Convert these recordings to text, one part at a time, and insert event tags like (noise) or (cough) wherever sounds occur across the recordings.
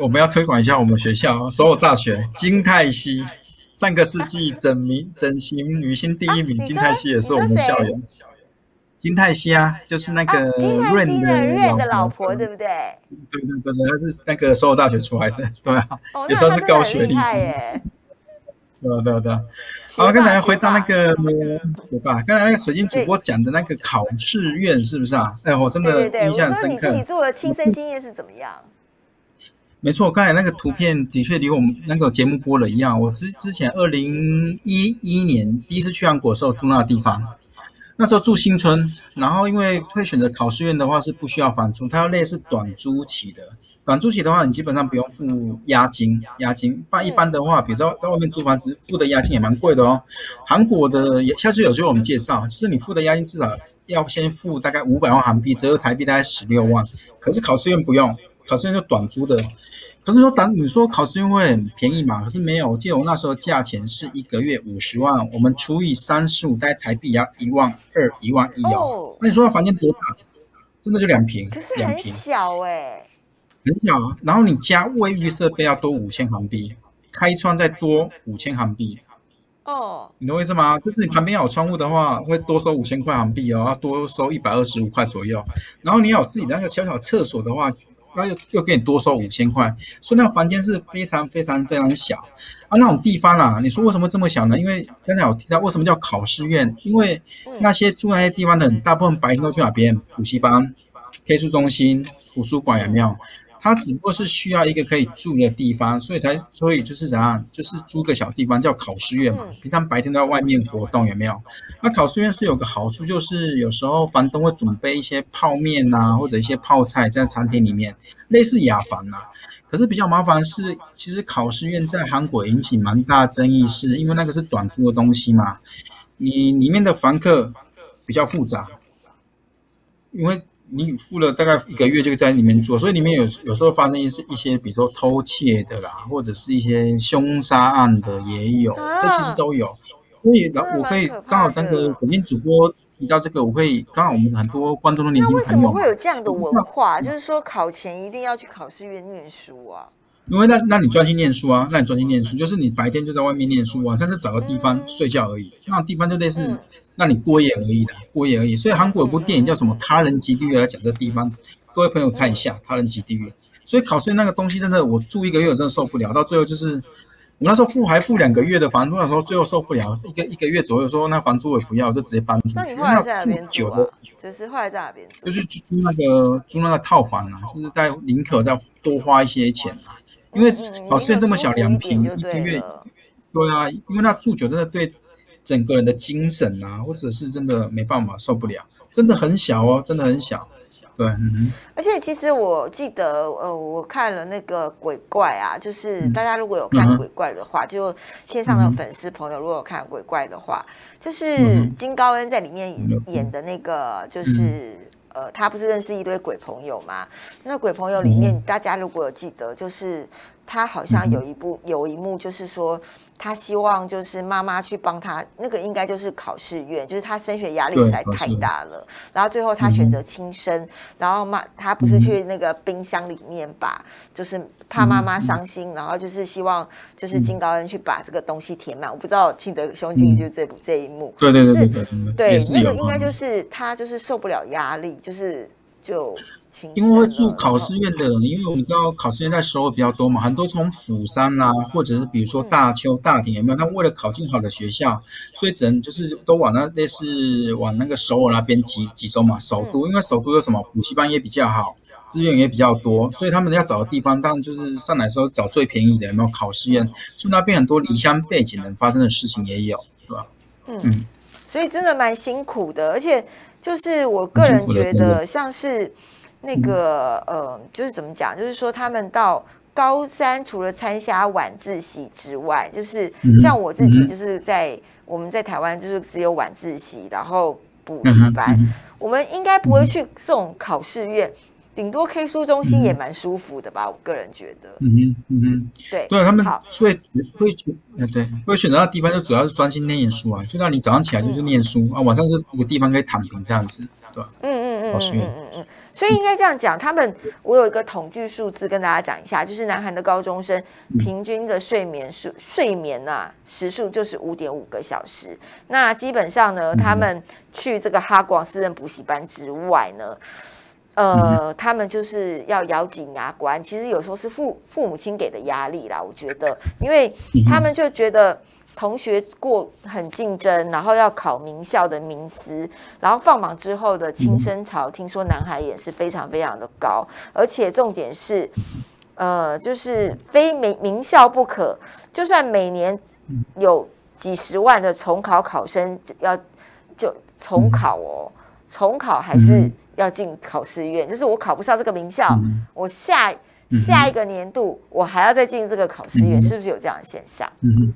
我们要推广一下我们学校所有大学金泰熙，上个世纪整名整形女星第一名，金泰熙也是我们校友。金泰熙啊，就是那个润的润的老婆，对不对？对对对对，他是那个所有大学出来的，(laughs) 对啊，也算是高学历。对对对。好，刚才回到那个对吧？刚才那个水晶主播讲的那个考试院是不是啊？哎，我真的印象深刻。你自己做的亲身经验是怎么样？没错，刚才那个图片的确离我们那个节目播了一样。我之之前二零一一年第一次去韩国时候住那个地方。那时候住新村，然后因为会选择考试院的话是不需要房租，它要类似短租期的。短租期的话，你基本上不用付押金，押金。不然一般的话，比如说在外面租房子，付的押金也蛮贵的哦。韩国的下次有机会我们介绍，就是你付的押金至少要先付大概五百万韩币，折合台币大概十六万。可是考试院不用，考试院就短租的。可是说，当你说考试院会很便宜嘛？可是没有，我记得我那时候价钱是一个月五十万，我们除以三十五，在台币要一万二、一万一哦。那你说房间多大？真的就两平，可是很小哎，很小啊。然后你加卫浴设备要多五千韩币，开窗再多五千韩币。哦，你懂我意思吗？就是你旁边有窗户的话，会多收五千块韩币哦，要多收一百二十五块左右。然后你要有自己的那个小小厕所的话。然后又又给你多收五千块，所以那个房间是非常非常非常小啊，那种地方啊，你说为什么这么小呢？因为刚才我提到为什么叫考试院，因为那些住那些地方的人，大部分白天都去哪边？补习班、K 书中心、图书馆有没有？他只不过是需要一个可以住的地方，所以才所以就是怎样，就是租个小地方叫考试院嘛。平常白天都在外面活动，有没有？那考试院是有个好处，就是有时候房东会准备一些泡面啊，或者一些泡菜在餐厅里面，类似雅房啊。可是比较麻烦是，其实考试院在韩国引起蛮大争议，是因为那个是短租的东西嘛。你里面的房客比较复杂，因为。你付了大概一个月就在里面做，所以里面有有时候发生一些一些，比如说偷窃的啦，或者是一些凶杀案的也有，这其实都有。所以，我可以刚好那个肯定主播提到这个，我会刚好我们很多观众的年轻朋友，那为什么会有这样的文化？就是说考前一定要去考试院念书啊？因为那那你专心念书啊，那你专心念书，就是你白天就在外面念书，晚上就找个地方睡觉而已。那地方就类似。那你过夜而已的，过夜而已。所以韩国有部电影叫什么《他人即地狱》来讲这地方，各位朋友看一下《他人即地狱》。所以考试那个东西真的，我住一个月我真的受不了。到最后就是我那时候付还付两个月的房租那时候，最后受不了，一个一个月左右说那房租我不要，就直接搬出去。那你后来在哪边住？就是后来在哪边住？就是租那个租那个套房啊，就是在宁可再多花一些钱啊，因为考试这么小两平一个月，对啊，因为那住久真的对。整个人的精神啊，或者是真的没办法受不了，真的很小哦，真的很小。对，嗯而且其实我记得，呃，我看了那个鬼怪啊，就是大家如果有看鬼怪的话，就线上的粉丝朋友如果有看鬼怪的话，就是金高恩在里面演的那个，就是呃，他不是认识一堆鬼朋友吗？那鬼朋友里面，大家如果有记得，就是他好像有一部有一幕，就是说。他希望就是妈妈去帮他，那个应该就是考试院，就是他升学压力实在太大了。然后最后他选择轻生，然后妈他不是去那个冰箱里面把，就是怕妈妈伤心，然后就是希望就是金高恩去把这个东西填满。我不知道庆德兄弟就是这部这一幕，对对对对对，那个应该就是他就是受不了压力，就是就。因为会住考试院的人，因为我们知道考试院在首尔比较多嘛，很多从釜山啊，或者是比如说大邱、大田有没有？他为了考进好的学校，所以只能就是都往那类似往那个首尔那边集集中嘛。首都因为首都有什么补习班也比较好，资源也比较多，所以他们要找的地方当然就是上来时候找最便宜的，有没有考试院？所以那边很多离乡背景人发生的事情也有，是吧？嗯，所以真的蛮辛苦的，而且就是我个人觉得像是。那个呃，就是怎么讲？就是说，他们到高三，除了参加晚自习之外，就是像我自己，就是在我们在台湾，就是只有晚自习，然后补习班。我们应该不会去这种考试院，顶多 K 书中心也蛮舒服的吧？我个人觉得。嗯哼，嗯哼，对，对他们会会选，呃，对，会选择的地方，就主要是专心念书啊，就让你早上起来就是念书啊，晚上就有个地方可以躺平这样子，对吧？嗯嗯。嗯。嗯嗯嗯。所以应该这样讲，他们我有一个统计数字跟大家讲一下，就是南韩的高中生平均的睡眠数睡眠呐时数就是五点五个小时。那基本上呢，他们去这个哈广私人补习班之外呢。呃，他们就是要咬紧牙关，其实有时候是父父母亲给的压力啦。我觉得，因为他们就觉得同学过很竞争，然后要考名校的名师，然后放榜之后的轻生潮，听说男孩也是非常非常的高，而且重点是，呃，就是非名名校不可，就算每年有几十万的重考考生要就重考哦，重考还是。要进考试院，就是我考不上这个名校，我下下一个年度我还要再进这个考试院，是不是有这样的现象？嗯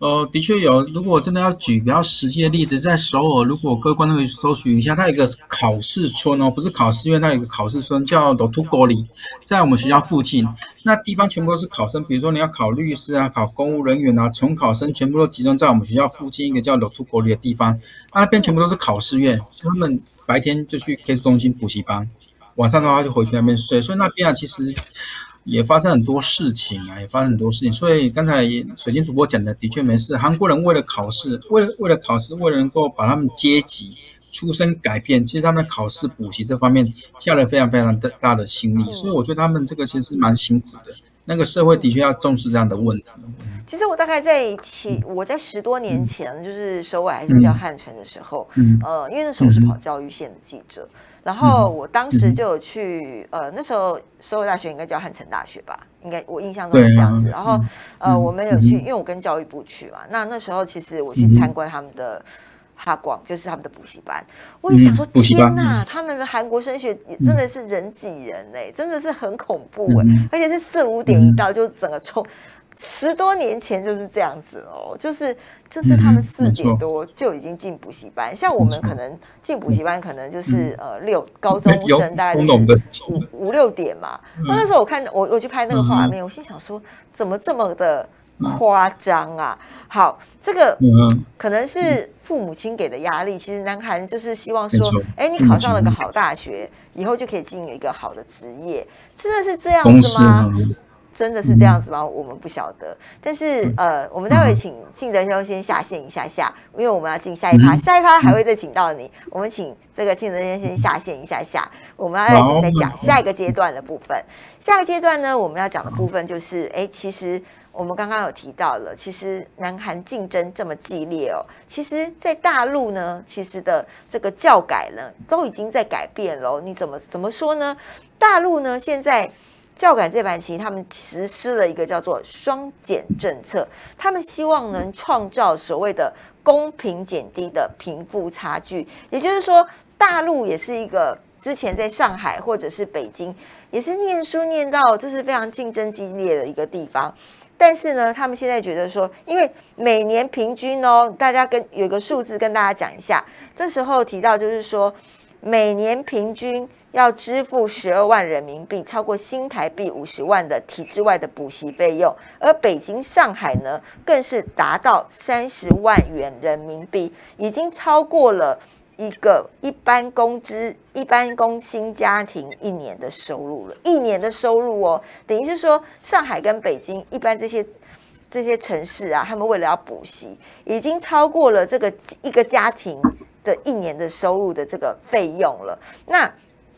呃，的确有。如果真的要举比较实际的例子，在首尔，如果各位观众可以搜寻一下，它有一个考试村哦，不是考试院，它有一个考试村叫 Lottegoli，，在我们学校附近，那地方全部都是考生，比如说你要考律师啊，考公务人员啊，从考生全部都集中在我们学校附近一个叫 Lottegoli 的地方，那边全部都是考试院，他们。白天就去 K 中心补习班，晚上的话就回去那边睡。所以那边啊，其实也发生很多事情啊，也发生很多事情。所以刚才水晶主播讲的的确没事。韩国人为了考试，为了为了考试，为了能够把他们阶级出身改变，其实他们考试补习这方面下了非常非常的大的心力。所以我觉得他们这个其实蛮辛苦的。那个社会的确要重视这样的问题。其实我大概在起，我在十多年前，就是首尔还是叫汉城的时候，呃，因为那时候是跑教育线的记者，然后我当时就有去，呃，那时候首尔大学应该叫汉城大学吧，应该我印象中是这样子。然后，呃，我们有去，因为我跟教育部去嘛，那那时候其实我去参观他们的。哈广就是他们的补习班，我也想说，天哪，他们的韩国升学也真的是人挤人哎，真的是很恐怖哎，而且是四五点一到就整个冲，十多年前就是这样子哦，就是就是他们四点多就已经进补习班，像我们可能进补习班可能就是呃六高中生大概五五六点嘛，那那时候我看我我去拍那个画面，我心想说怎么这么的。夸张啊！好，这个可能是父母亲给的压力。其实南韩就是希望说，哎，你考上了个好大学，以后就可以进一个好的职业。真的是这样子吗？真的是这样子吗？我们不晓得。但是呃，我们待会请庆德兄先下线一下下，因为我们要进下一趴，下一趴还会再请到你。我们请这个庆德先先下线一下下，我们要再讲下一个阶段的部分。下个阶段呢，我们要讲的部分就是，哎，其实。我们刚刚有提到了，其实南韩竞争这么激烈哦，其实，在大陆呢，其实的这个教改呢，都已经在改变了。你怎么怎么说呢？大陆呢，现在教改这盘棋，他们实施了一个叫做双减政策，他们希望能创造所谓的公平减低的贫富差距。也就是说，大陆也是一个之前在上海或者是北京，也是念书念到就是非常竞争激烈的一个地方。但是呢，他们现在觉得说，因为每年平均哦，大家跟有一个数字跟大家讲一下。这时候提到就是说，每年平均要支付十二万人民币，超过新台币五十万的体制外的补习费用。而北京、上海呢，更是达到三十万元人民币，已经超过了。一个一般工资、一般工薪家庭一年的收入了，一年的收入哦，等于是说上海跟北京一般这些这些城市啊，他们为了要补习，已经超过了这个一个家庭的一年的收入的这个费用了。那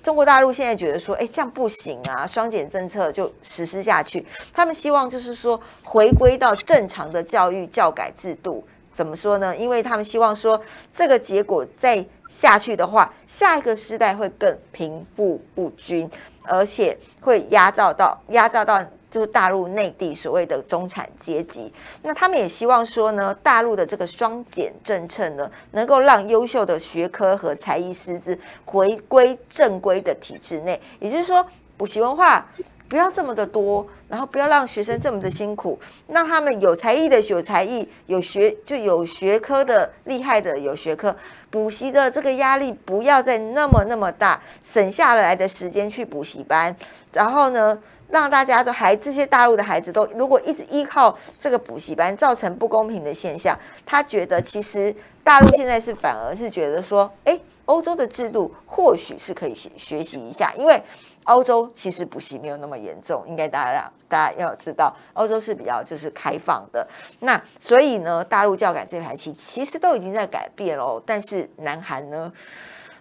中国大陆现在觉得说，哎，这样不行啊，双减政策就实施下去，他们希望就是说回归到正常的教育教改制度。怎么说呢？因为他们希望说，这个结果再下去的话，下一个时代会更贫富不均，而且会压榨到压榨到就是大陆内地所谓的中产阶级。那他们也希望说呢，大陆的这个双减政策呢，能够让优秀的学科和才艺师资回归正规的体制内，也就是说，补习文化。不要这么的多，然后不要让学生这么的辛苦，让他们有才艺的有才艺，有学就有学科的厉害的有学科，补习的这个压力不要再那么那么大，省下来的时间去补习班，然后呢，让大家都还这些大陆的孩子都如果一直依靠这个补习班，造成不公平的现象，他觉得其实大陆现在是反而是觉得说，哎。欧洲的制度或许是可以学学习一下，因为欧洲其实补习没有那么严重，应该大家大家要知道，欧洲是比较就是开放的。那所以呢，大陆教改这盘棋其实都已经在改变喽。但是南韩呢，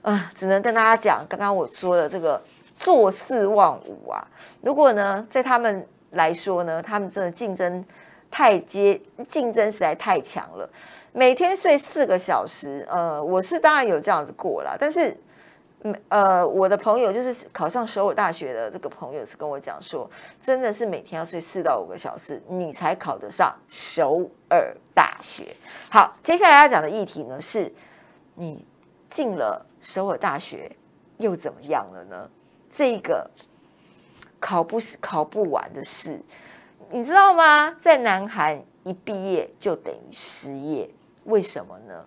啊，只能跟大家讲，刚刚我说的这个坐四望五啊，如果呢在他们来说呢，他们真的竞争太接，竞争实在太强了。每天睡四个小时，呃，我是当然有这样子过了，但是，呃，我的朋友就是考上首尔大学的这个朋友是跟我讲说，真的是每天要睡四到五个小时，你才考得上首尔大学。好，接下来要讲的议题呢，是你进了首尔大学又怎么样了呢？这个考不是考不完的事，你知道吗？在南韩一毕业就等于失业。为什么呢？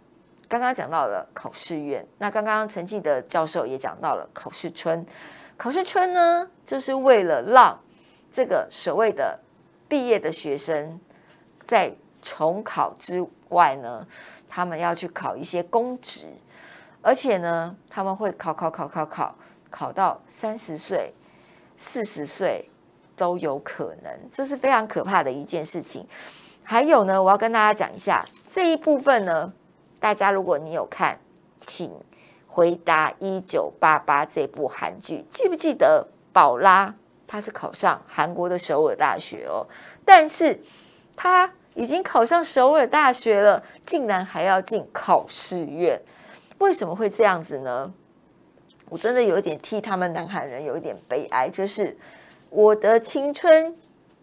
刚刚讲到了考试院，那刚刚陈记的教授也讲到了考试村。考试村呢，就是为了让这个所谓的毕业的学生在重考之外呢，他们要去考一些公职，而且呢，他们会考考考考考考到三十岁、四十岁都有可能，这是非常可怕的一件事情。还有呢，我要跟大家讲一下这一部分呢。大家如果你有看，请回答《一九八八》这部韩剧，记不记得宝拉她是考上韩国的首尔大学哦？但是她已经考上首尔大学了，竟然还要进考试院，为什么会这样子呢？我真的有一点替他们南韩人有一点悲哀，就是我的青春。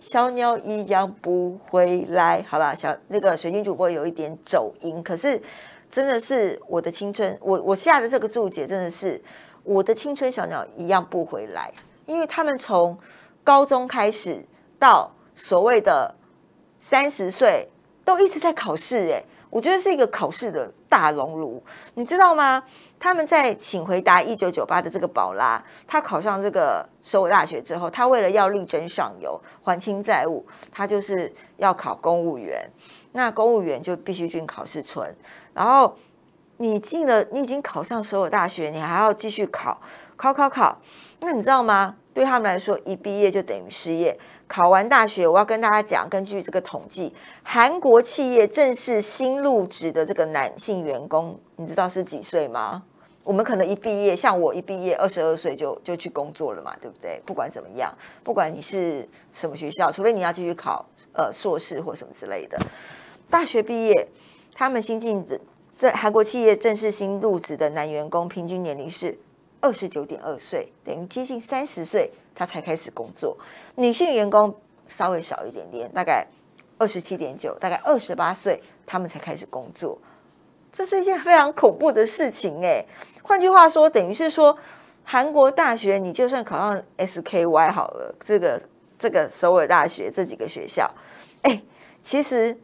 小鸟一样不回来。好了，小那个水晶主播有一点走音，可是真的是我的青春。我我下的这个注解真的是我的青春小鸟一样不回来，因为他们从高中开始到所谓的三十岁，都一直在考试。哎，我觉得是一个考试的大熔炉，你知道吗？他们在请回答一九九八的这个宝拉，他考上这个首尔大学之后，他为了要力争上游、还清债务，他就是要考公务员。那公务员就必须进考试村，然后你进了，你已经考上首尔大学，你还要继续考，考考考。那你知道吗？对他们来说，一毕业就等于失业。考完大学，我要跟大家讲，根据这个统计，韩国企业正式新入职的这个男性员工，你知道是几岁吗？我们可能一毕业，像我一毕业二十二岁就就去工作了嘛，对不对？不管怎么样，不管你是什么学校，除非你要继续考呃硕士或什么之类的，大学毕业，他们新进的在韩国企业正式新入职的男员工，平均年龄是二十九点二岁，等于接近三十岁他才开始工作。女性员工稍微少一点点，大概二十七点九，大概二十八岁他们才开始工作。这是一件非常恐怖的事情哎。换句话说，等于是说，韩国大学你就算考上 SKY 好了，这个这个首尔大学这几个学校，哎，其实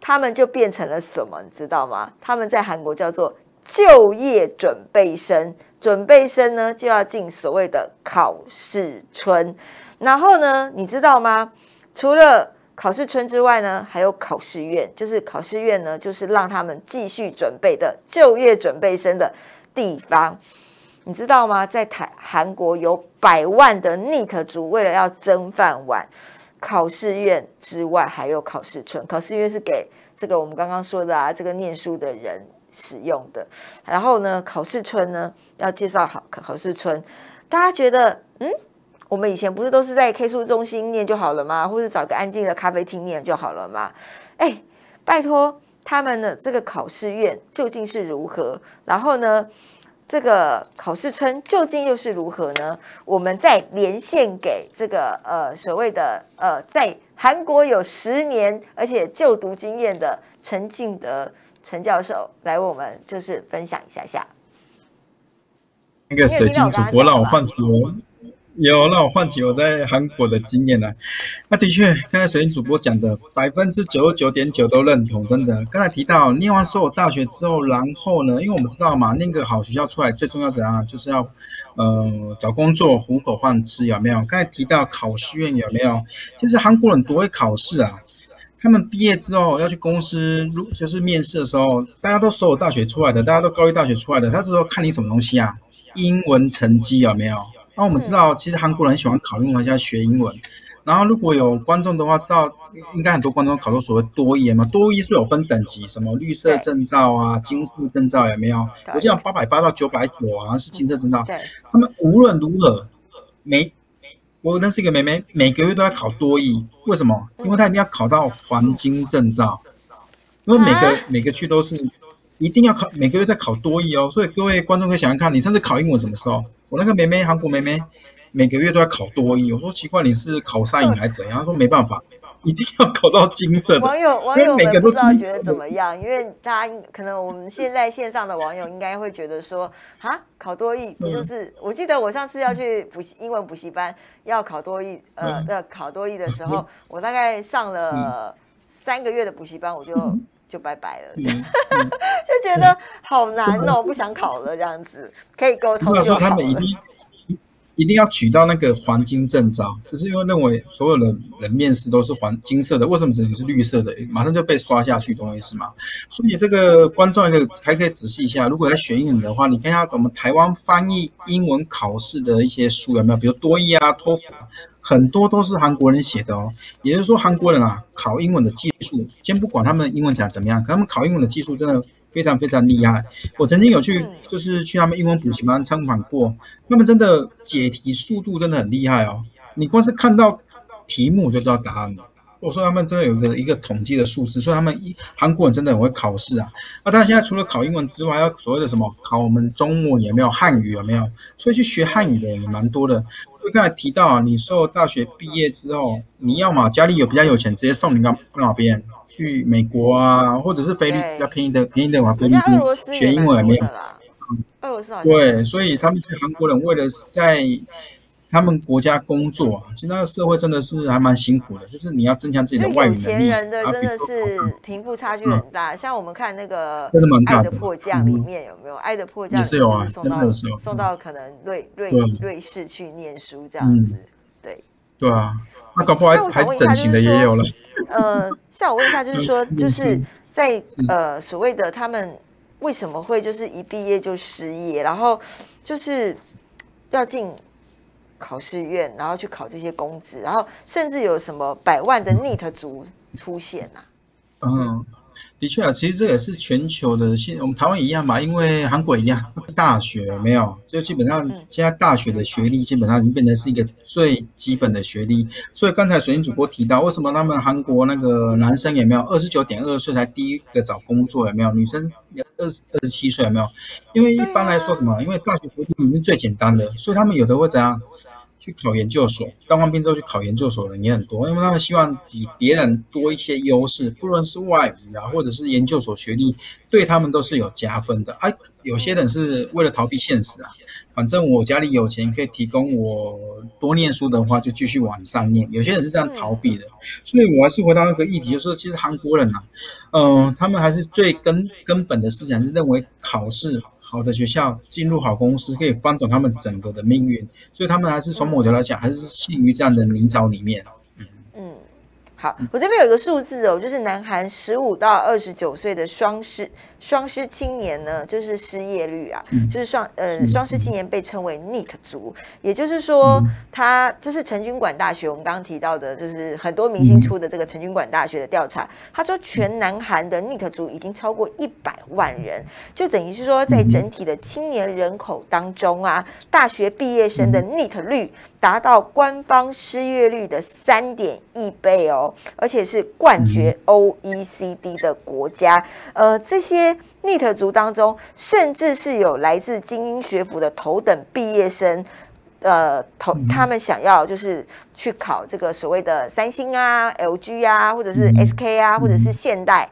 他们就变成了什么，你知道吗？他们在韩国叫做就业准备生，准备生呢就要进所谓的考试村，然后呢，你知道吗？除了考试村之外呢，还有考试院，就是考试院呢，就是让他们继续准备的就业准备生的地方。你知道吗？在台韩国有百万的 NEET 族，为了要争饭碗，考试院之外还有考试村。考试院是给这个我们刚刚说的啊，这个念书的人使用的。然后呢，考试村呢要介绍好考试村，大家觉得嗯？我们以前不是都是在 K 书中心念就好了吗？或者找个安静的咖啡厅念就好了吗？哎，拜托，他们的这个考试院究竟是如何？然后呢，这个考试村究竟又是如何呢？我们再连线给这个呃所谓的呃在韩国有十年而且就读经验的陈敬德陈教授来，我们就是分享一下下。那个水晶主播让我换主播。有让我唤起我在韩国的经验了。那的确，刚才水晶主播讲的百分之九十九点九都认同，真的。刚才提到念完所有大学之后，然后呢，因为我们知道嘛，念个好学校出来，最重要怎样，就是要呃找工作糊口饭吃，有没有？刚才提到考试院有没有？其实韩国人多会考试啊。他们毕业之后要去公司入，就是面试的时候，大家都所有大学出来的，大家都高一大学出来的，他是说看你什么东西啊？英文成绩有没有？那我们知道，其实韩国人很喜欢考英文，现在学英文。然后如果有观众的话，知道应该很多观众考到所谓多一嘛？多一是有分等级，什么绿色证照啊、金色证照有没有？我记得八百八到九百九啊是金色证照。对，他们无论如何每。我认识一个妹妹，每个月都要考多艺，为什么？因为她一定要考到黄金证照，因为每个每个区都是一定要考，每个月在考多艺哦。所以各位观众可以想想看，你上次考英文什么时候？我那个妹妹，韩国妹妹，每个月都要考多艺。我说奇怪，你是考上瘾还是怎样？她说没办法。(laughs) 一定要考到金色的。网友网友们不知道觉得怎么样？因为大家可能我们现在线上的网友应该会觉得说，啊，考多艺不就是？我记得我上次要去补习英文补习班，要考多艺，呃，要考多艺的时候，我大概上了三个月的补习班，我就就拜拜了，(laughs) 就觉得好难哦，不想考了这样子，可以沟通就好了。一定一定要取到那个黄金证照，就是因为认为所有的人面试都是黄金色的，为什么只能是绿色的？马上就被刷下去，懂我意思吗？所以这个观众可以还可以仔细一下，如果要学英文的话，你看一下我们台湾翻译英文考试的一些书有没有？比如多益啊、托福，很多都是韩国人写的哦。也就是说，韩国人啊考英文的技术，先不管他们英文讲怎么样，可他们考英文的技术真的。非常非常厉害，我曾经有去，就是去他们英文补习班参访过，他们真的解题速度真的很厉害哦。你光是看到题目就知道答案了。我说他们真的有个一个统计的数字，所以他们一韩国人真的很会考试啊。那但现在除了考英文之外，要所谓的什么考我们中文有没有汉语有没有？所以去学汉语的也蛮多的。就刚才提到啊，你受大学毕业之后，你要么家里有比较有钱，直接送你到哪边？去美国啊，或者是菲律比较便宜的便宜的话，菲律宾学英文没有？俄罗斯好像。对，所以他们韩国人为了在他们国家工作啊，现在社会真的是还蛮辛苦的，就是你要增强自己的外语能力。有钱人的真的是贫富差距很大，像我们看那个《爱的迫降》里面有没有？《爱的迫降》是有啊，送到送到可能瑞瑞瑞士去念书这样子，对。对啊，那搞不好还整形的也有了。呃，像我问一下，就是说，就是在呃所谓的他们为什么会就是一毕业就失业，然后就是要进考试院，然后去考这些公职，然后甚至有什么百万的 NEET 族出现呐？嗯。的确啊，其实这也是全球的现，我们台湾一样吧，因为韩国一样，大学没有，就基本上现在大学的学历基本上已经变成是一个最基本的学历。所以刚才水晶主播提到，为什么他们韩国那个男生也没有二十九点二岁才第一个找工作，有没有？女生二十二十七岁有没有？因为一般来说什么？因为大学学历已经最简单的，所以他们有的会怎样？去考研究所，当完兵之后去考研究所的人也很多，因为他们希望比别人多一些优势，不论是外语啊，或者是研究所学历，对他们都是有加分的。哎，有些人是为了逃避现实啊，反正我家里有钱，可以提供我多念书的话，就继续往上念。有些人是这样逃避的，所以我还是回到那个议题，就是其实韩国人啊，嗯，他们还是最根根本的思想是认为考试。好的学校进入好公司，可以翻转他们整个的命运，所以他们还是从某角来讲，还是陷于这样的泥沼里面。好，我这边有一个数字哦，就是南韩十五到二十九岁的双失双失青年呢，就是失业率啊，就是双呃双失青年被称为 NEET 族，也就是说，他这是陈军馆大学我们刚刚提到的，就是很多明星出的这个陈军馆大学的调查，他说全南韩的 NEET 族已经超过一百万人，就等于是说在整体的青年人口当中啊，大学毕业生的 NEET 率。达到官方失业率的三点一倍哦，而且是冠绝 OECD 的国家。呃，这些 NEET 族当中，甚至是有来自精英学府的头等毕业生，呃，头他们想要就是去考这个所谓的三星啊、LG 啊，或者是 SK 啊，或者是现代，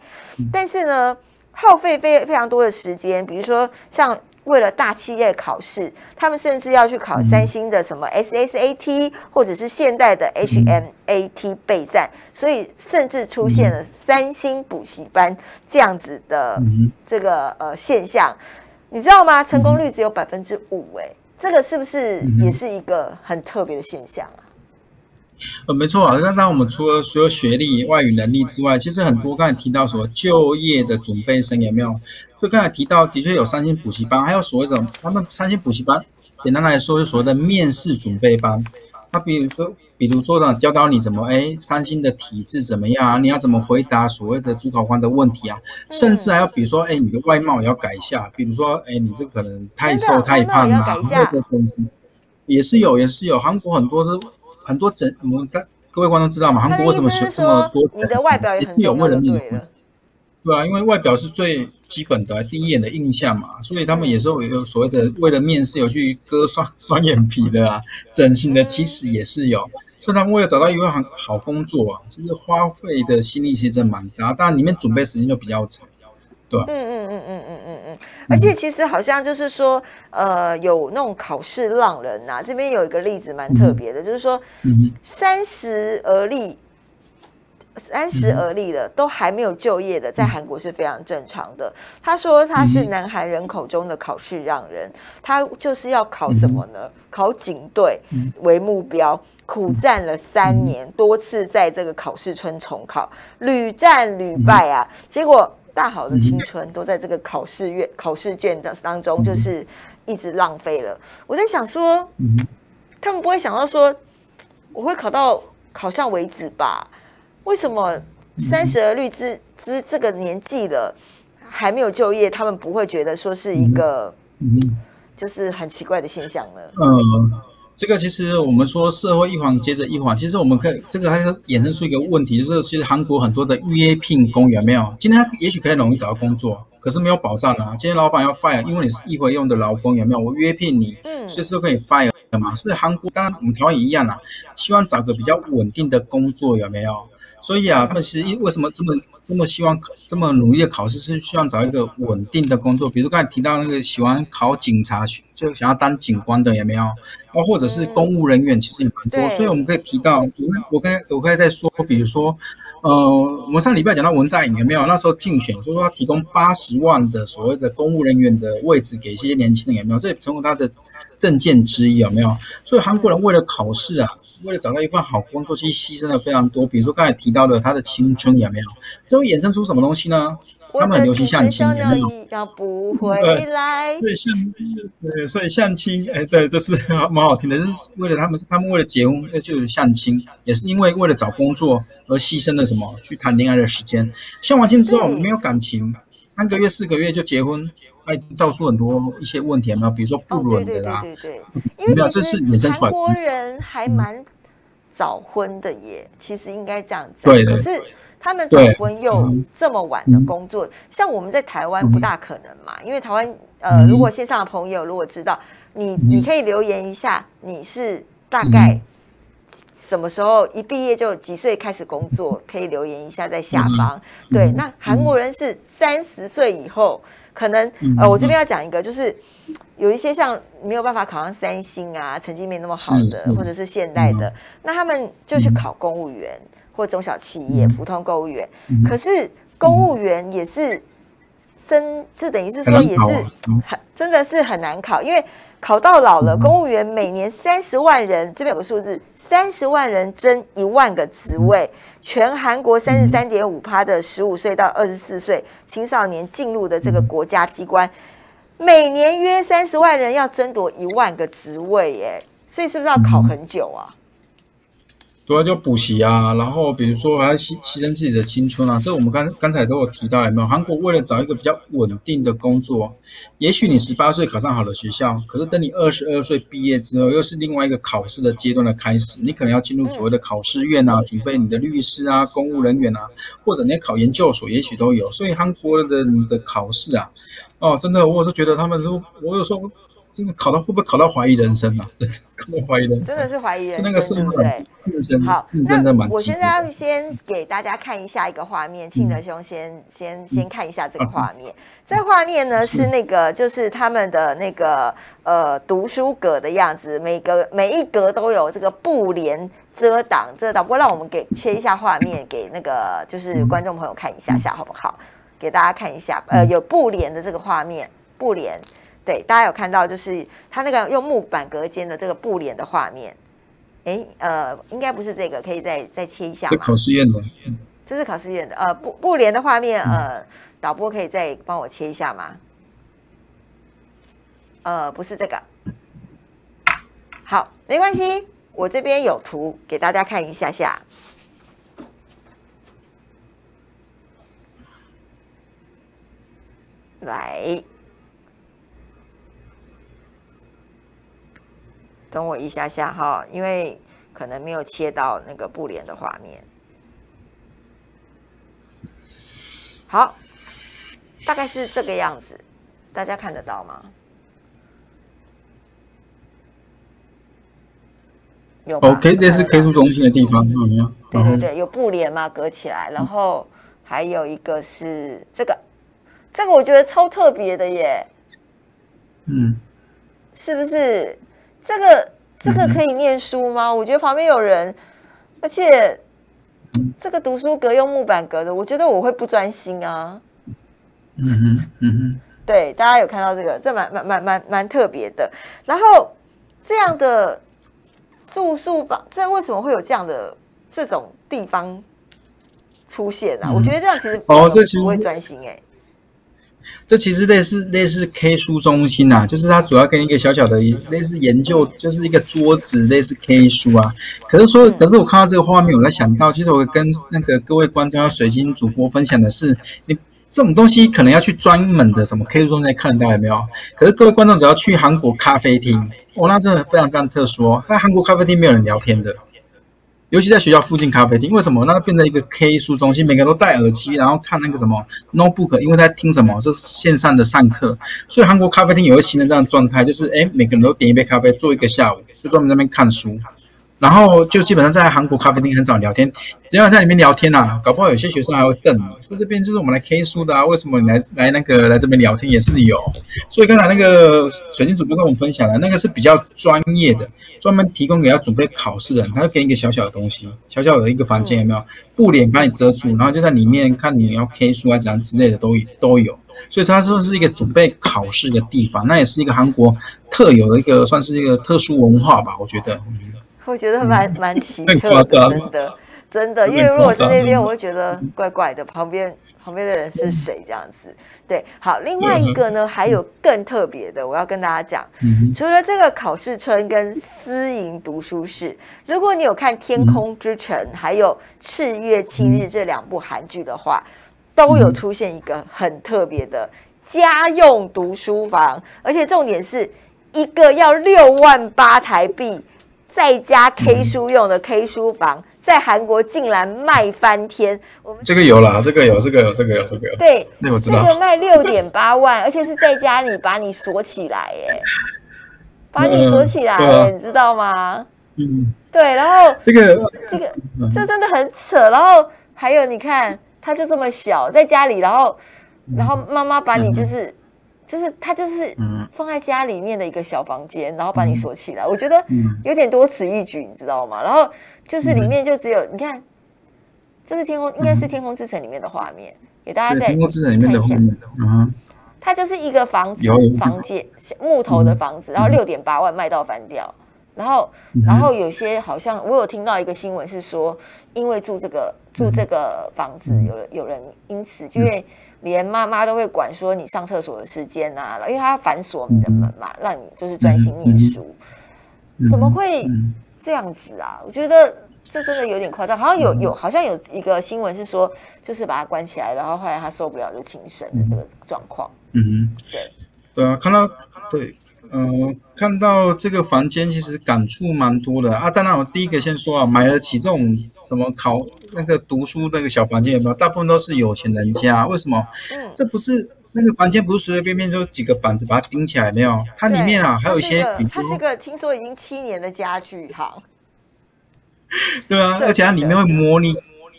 但是呢，耗费非非常多的时间，比如说像。为了大企业考试，他们甚至要去考三星的什么 SSAT，或者是现代的 HMAT 备战，所以甚至出现了三星补习班这样子的这个呃现象，你知道吗？成功率只有百分之五，哎，这个是不是也是一个很特别的现象啊？呃，没错啊。那当我们除了所有学历、外语能力之外，其实很多刚才提到说就业的准备生有没有？就刚才提到，的确有三星补习班，还有所谓的他们三星补习班，简单来说是所谓的面试准备班。他比如说，比如说呢，教导你怎么哎，三星的体制怎么样啊？你要怎么回答所谓的主考官的问题啊？甚至还要比如说，哎，你的外貌也要改一下，比如说，哎，你这可能太瘦太胖啊，或者东西也是有，也是有。韩国很多是很多整，我们各位观众知道吗？韩国为什么这么多？你的外表也很重要的，对对啊，因为外表是最。基本的第一眼的印象嘛，所以他们也是有所谓的为了面试有去割双 (laughs) 双眼皮的啊，整形的其实也是有，所以他们为了找到一份好好工作啊，其实花费的心力其实蛮大，但里面准备时间就比较长，对嗯嗯嗯嗯嗯嗯，而且其实好像就是说，呃，有那种考试浪人呐，这边有一个例子蛮特别的，就是说，三十而立。三十而立的都还没有就业的，在韩国是非常正常的。他说他是南韩人口中的考试让人，他就是要考什么呢？考警队为目标，苦战了三年，多次在这个考试村重考，屡战屡败啊！结果大好的青春都在这个考试月考试卷的当中，就是一直浪费了。我在想说，他们不会想到说，我会考到考上为止吧？为什么三十而立之之这个年纪了还没有就业，他们不会觉得说是一个，就是很奇怪的现象呢？嗯，这个其实我们说社会一环接着一环，其实我们可以这个还是衍生出一个问题，就是其实韩国很多的约聘工有没有？今天他也许可以容易找到工作，可是没有保障啊。今天老板要 fire，因为你是一回用的劳工有没有？我约聘你，嗯，随时都可以 fire 的嘛。所以韩国当然我们台湾也一样啦，希望找个比较稳定的工作有没有？所以啊，他们其实为什么这么这么希望这么努力的考试，是希望找一个稳定的工作。比如刚才提到那个喜欢考警察，就想要当警官的有没有？啊，或者是公务人员，其实也蛮多。所以我们可以提到，我可以我可以再说，比如说，呃，我们上礼拜讲到文在寅有没有？那时候竞选，就说他提供八十万的所谓的公务人员的位置给一些年轻人有没有？这也成为他的证件之一有没有？所以韩国人为了考试啊。为了找到一份好工作，其实牺牲了非常多。比如说刚才提到的，他的青春有没有？这会衍生出什么东西呢？他们很流行相亲，有没有？要不回来。对相，对，所以相亲，哎，对，这是蛮好听的。是为了他们，他们为了结婚，那就是相亲，也是因为为了找工作而牺牲了什么？去谈恋爱的时间。相完亲之后没有感情，三个月、四个月就结婚。哎，造出很多一些问题嘛，比如说不伦的啦，对对对对。对，因为其实韩国人还蛮早婚的耶，其实应该这样讲。对可是他们早婚又这么晚的工作，像我们在台湾不大可能嘛，因为台湾呃，如果线上的朋友如果知道你，你可以留言一下，你是大概什么时候一毕业就几岁开始工作，可以留言一下在下方。对，那韩国人是三十岁以后。可能呃，我这边要讲一个，就是有一些像没有办法考上三星啊，成绩没那么好的，或者是现代的，那他们就去考公务员或中小企业普通公务员。可是公务员也是升，就等于是说也是很真的是很难考，因为。考到老了，公务员每年三十万人，这边有个数字，三十万人争一万个职位，全韩国三十三点五趴的十五岁到二十四岁青少年进入的这个国家机关，每年约三十万人要争夺一万个职位，耶，所以是不是要考很久啊？主要就补习啊，然后比如说还要牺牺牲自己的青春啊，这我们刚刚才都有提到，有没有？韩国为了找一个比较稳定的工作，也许你十八岁考上好的学校，可是等你二十二岁毕业之后，又是另外一个考试的阶段的开始，你可能要进入所谓的考试院啊，准备你的律师啊、公务人员啊，或者你要考研究所，也许都有。所以韩国的你的考试啊，哦，真的，我都觉得他们都，我有时候。真的考到会不会考到怀疑人生啊？真 (laughs) 的考到怀疑人生，真的是怀疑人生，对不对？好，那我现在要先给大家看一下一个画面，庆德兄先先先看一下这个画面。这画面呢是那个就是他们的那个呃读书格的样子，每个每一格都有这个布帘遮挡遮挡。不过让我们给切一下画面给那个就是观众朋友看一下下好不好？给大家看一下，呃，有布帘的这个画面，布帘。对，大家有看到，就是他那个用木板隔间的这个布帘的画面，哎，呃，应该不是这个，可以再再切一下吗？考试院的，这是考试院的，呃，布布帘的画面，呃，导播可以再帮我切一下吗？呃，不是这个，好，没关系，我这边有图给大家看一下下。来，等我一下下哈，因为可能没有切到那个布帘的画面。好，大概是这个样子，大家看得到吗？有 OK，这是 K 书中心的地方，嗯，对对对，有布帘嘛，隔起来，然后还有一个是这个。这个我觉得超特别的耶，嗯，是不是？这个这个可以念书吗？我觉得旁边有人，而且这个读书格用木板格的，我觉得我会不专心啊。嗯哼，嗯哼，对，大家有看到这个，这蛮蛮蛮蛮蛮特别的。然后这样的住宿房，这为什么会有这样的这种地方出现呢？我觉得这样其实哦，这其实不会专心哎。这其实类似类似 K 书中心呐，就是它主要跟一个小小的类似研究，就是一个桌子类似 K 书啊。可是说，可是我看到这个画面，我在想到，其实我跟那个各位观众要随心主播分享的是，你这种东西可能要去专门的什么 K 书中心看得到有没有？可是各位观众只要去韩国咖啡厅，哦，那真的非常非常特殊哦，在韩国咖啡厅没有人聊天的。尤其在学校附近咖啡厅，为什么那个变成一个 K 书中心？每个人都戴耳机，然后看那个什么 notebook，因为在听什么是线上的上课，所以韩国咖啡厅也会形成这样的状态，就是哎，每个人都点一杯咖啡，坐一个下午，就专门在那边看书。然后就基本上在韩国咖啡厅很少聊天，只要在里面聊天呐，搞不好有些学生还会瞪你，说这边就是我们来 K 书的啊，为什么你来来那个来这边聊天也是有。所以刚才那个水晶主播跟我们分享的那个是比较专业的，专门提供给要准备考试的人，他就给你一个小小的东西，小小的一个房间有没有？布帘把你遮住，然后就在里面看你要 K 书啊怎样之类的都都有。所以它是是一个准备考试的地方？那也是一个韩国特有的一个算是一个特殊文化吧，我觉得。我觉得蛮蛮奇特的，真的真的，因为如果在那边，我会觉得怪怪的。旁边旁边的人是谁？这样子，对，好。另外一个呢，还有更特别的，我要跟大家讲。除了这个考试村跟私营读书室，如果你有看《天空之城》还有《赤月青日》这两部韩剧的话，都有出现一个很特别的家用读书房，而且重点是一个要六万八台币。在家 K 书用的 K 书房，在韩国竟然卖翻天。我们这个有啦，这个有，这个有，这个有，这个有。对，那我知道。这个卖六点八万，而且是在家里把你锁起来，耶，把你锁起来，你知道吗？嗯，对。然后这个，这个，这真的很扯。然后还有，你看，它就这么小，在家里，然后，然后妈妈把你就是。就是他就是放在家里面的一个小房间，然后把你锁起来。我觉得有点多此一举，你知道吗？然后就是里面就只有你看，这是天空，应该是《天空之城》里面的画面，给大家在《天空之城》里面的画面。嗯，它就是一个房子，房间木头的房子，然后六点八万卖到翻掉。然后，然后有些好像我有听到一个新闻是说，因为住这个住这个房子，有人有人因此，因为连妈妈都会管说你上厕所的时间啊，因为他反锁你的门嘛，让你就是专心念书。怎么会这样子啊？我觉得这真的有点夸张。好像有有好像有一个新闻是说，就是把他关起来，然后后来他受不了就轻生的这个状况。嗯，对，对啊，看到对。嗯，看到这个房间，其实感触蛮多的啊。当然，我第一个先说啊，买得起这种什么考那个读书那个小房间有没有？大部分都是有钱人家。为什么？嗯，这不是那个房间，不是随随便便就几个板子把它钉起来，没有。它里面啊，还有一些，它是个听说已经七年的家具行。对啊，而且它里面会模拟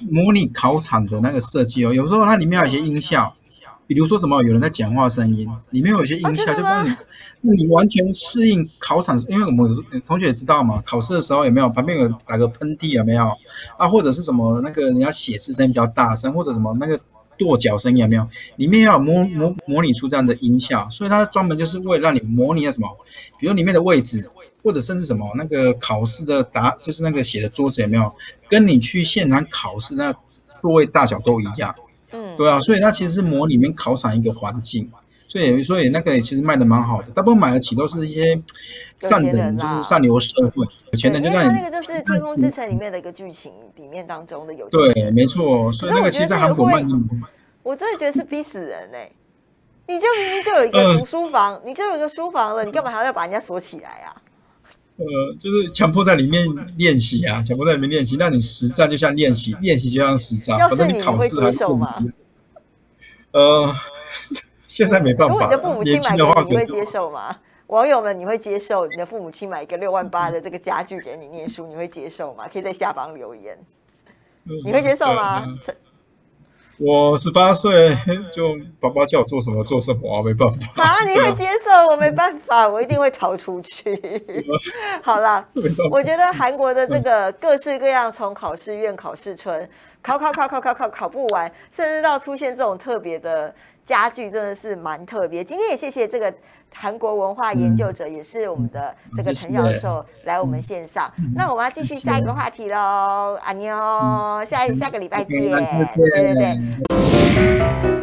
模拟考场的那个设计哦。有时候它里面有一些音效。比如说什么有人在讲话声音，里面有些音效，就帮你，你完全适应考场。因为我们同学也知道嘛，考试的时候有没有旁边有打个喷嚏有没有？啊，或者是什么那个人家写字声比较大声，或者什么那个跺脚声有没有？里面要模模模拟出这样的音效，所以它专门就是为了让你模拟什么，比如里面的位置，或者甚至什么那个考试的答，就是那个写的桌子有没有，跟你去现场考试那座位大小都一样。嗯，对啊，所以它其实是模拟面考场一个环境嘛。所以，所以那个其实卖的蛮好的，大部分买得起都是一些上等，就是上流社会有钱人。就那那个就是《天空之城》里面的一个剧情里面当中的有钱对，没错。所以那个其实韩国卖的，我真的觉得是逼死人哎！你就明明就有一个读书房，你就有一个书房了，你干嘛还要把人家锁起来啊？(laughs) 呃，就是强迫在里面练习啊，强迫在里面练习，让你实战就像练习，练习就像实战。要是你会接受吗？呃。(laughs) 现在没办法。如果你的父母亲买给你，你会接受吗？网友们，你会接受你的父母亲买一个六万八的这个家具给你念书？你会接受吗？可以在下方留言。你会接受吗？我十八岁，就爸爸叫我做什么做什么，没办法。啊，你会接受？我没办法，我一定会逃出去。(laughs) 好了，我觉得韩国的这个各式各样，从考试院、考试村，考考考考考考考不完，甚至到出现这种特别的。家具真的是蛮特别，今天也谢谢这个韩国文化研究者，也是我们的这个陈教授来我们线上。那我们要继续下一个话题喽，阿妞，下下个礼拜见，对对对。